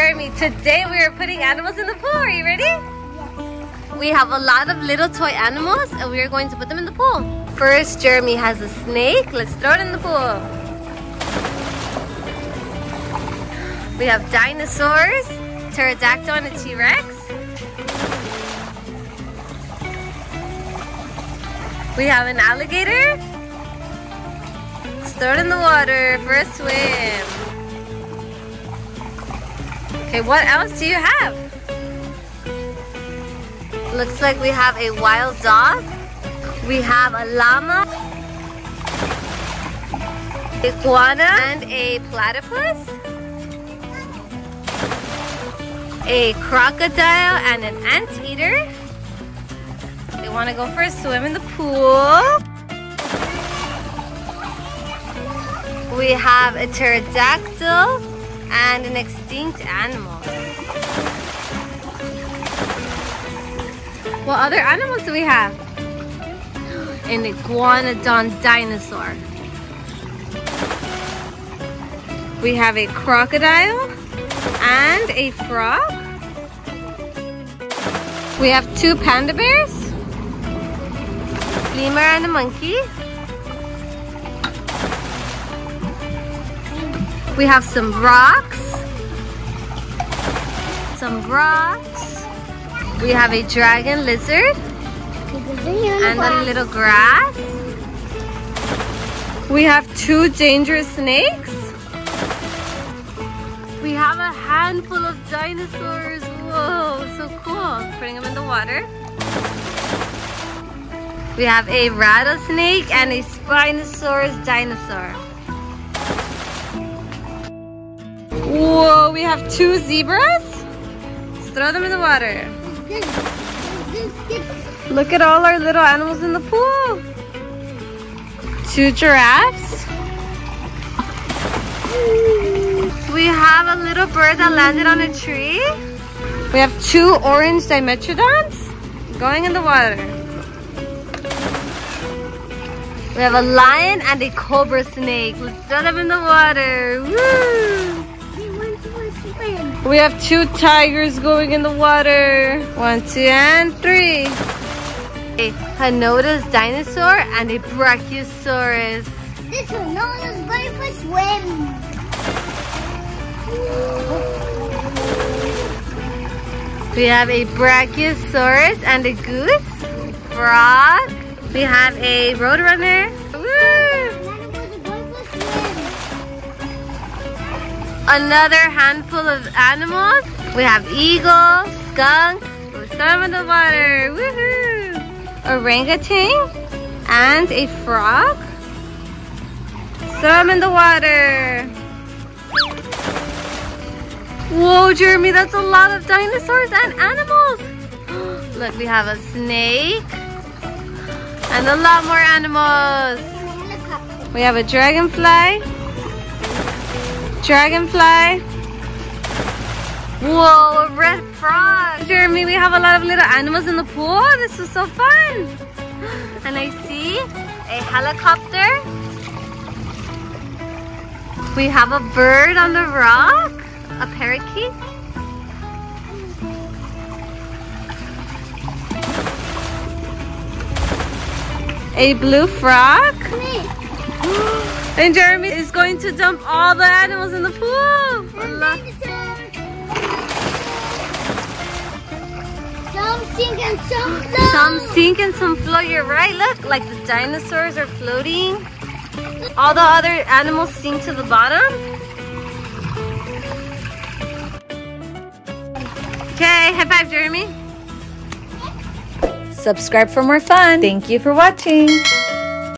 Jeremy, today we are putting animals in the pool. Are you ready? Yes. We have a lot of little toy animals and we are going to put them in the pool. First, Jeremy has a snake. Let's throw it in the pool. We have dinosaurs, pterodactyl and a T-Rex. We have an alligator. Let's throw it in the water for a swim. Okay, what else do you have? Looks like we have a wild dog. We have a llama, iguana, and a platypus. A crocodile and an anteater. They want to go for a swim in the pool. We have a pterodactyl and an extinct animal. What other animals do we have? An iguanodon dinosaur. We have a crocodile and a frog. We have two panda bears. Lemur and a monkey. We have some rocks. Some rocks. We have a dragon lizard. And a little grass. We have two dangerous snakes. We have a handful of dinosaurs. Whoa, so cool. Putting them in the water. We have a rattlesnake and a Spinosaurus dinosaur. Whoa, we have two zebras. Let's throw them in the water. Look at all our little animals in the pool. Two giraffes. We have a little bird that landed on a tree. We have two orange dimetrodons going in the water. We have a lion and a cobra snake. Let's throw them in the water. Woo! We have two tigers going in the water. One, two, and three. A Hanoda's dinosaur and a Brachiosaurus. This Hanoda's going for swim. We have a Brachiosaurus and a goose. Frog. We have a Roadrunner. Another handful of animals. We have eagle, skunk, some in the water, woohoo! Orangutan and a frog. Some in the water. Whoa, Jeremy, that's a lot of dinosaurs and animals. Look, we have a snake and a lot more animals. We have a dragonfly Dragonfly. Whoa, a red frog. Jeremy, we have a lot of little animals in the pool. This is so fun. And I see a helicopter. We have a bird on the rock, a parakeet. A blue frog. And Jeremy is going to dump all the animals in the pool. Some sink and some float. Some sink and some float. You're right. Look, like the dinosaurs are floating. All the other animals sink to the bottom. Okay, high five, Jeremy. Subscribe for more fun. Thank you for watching.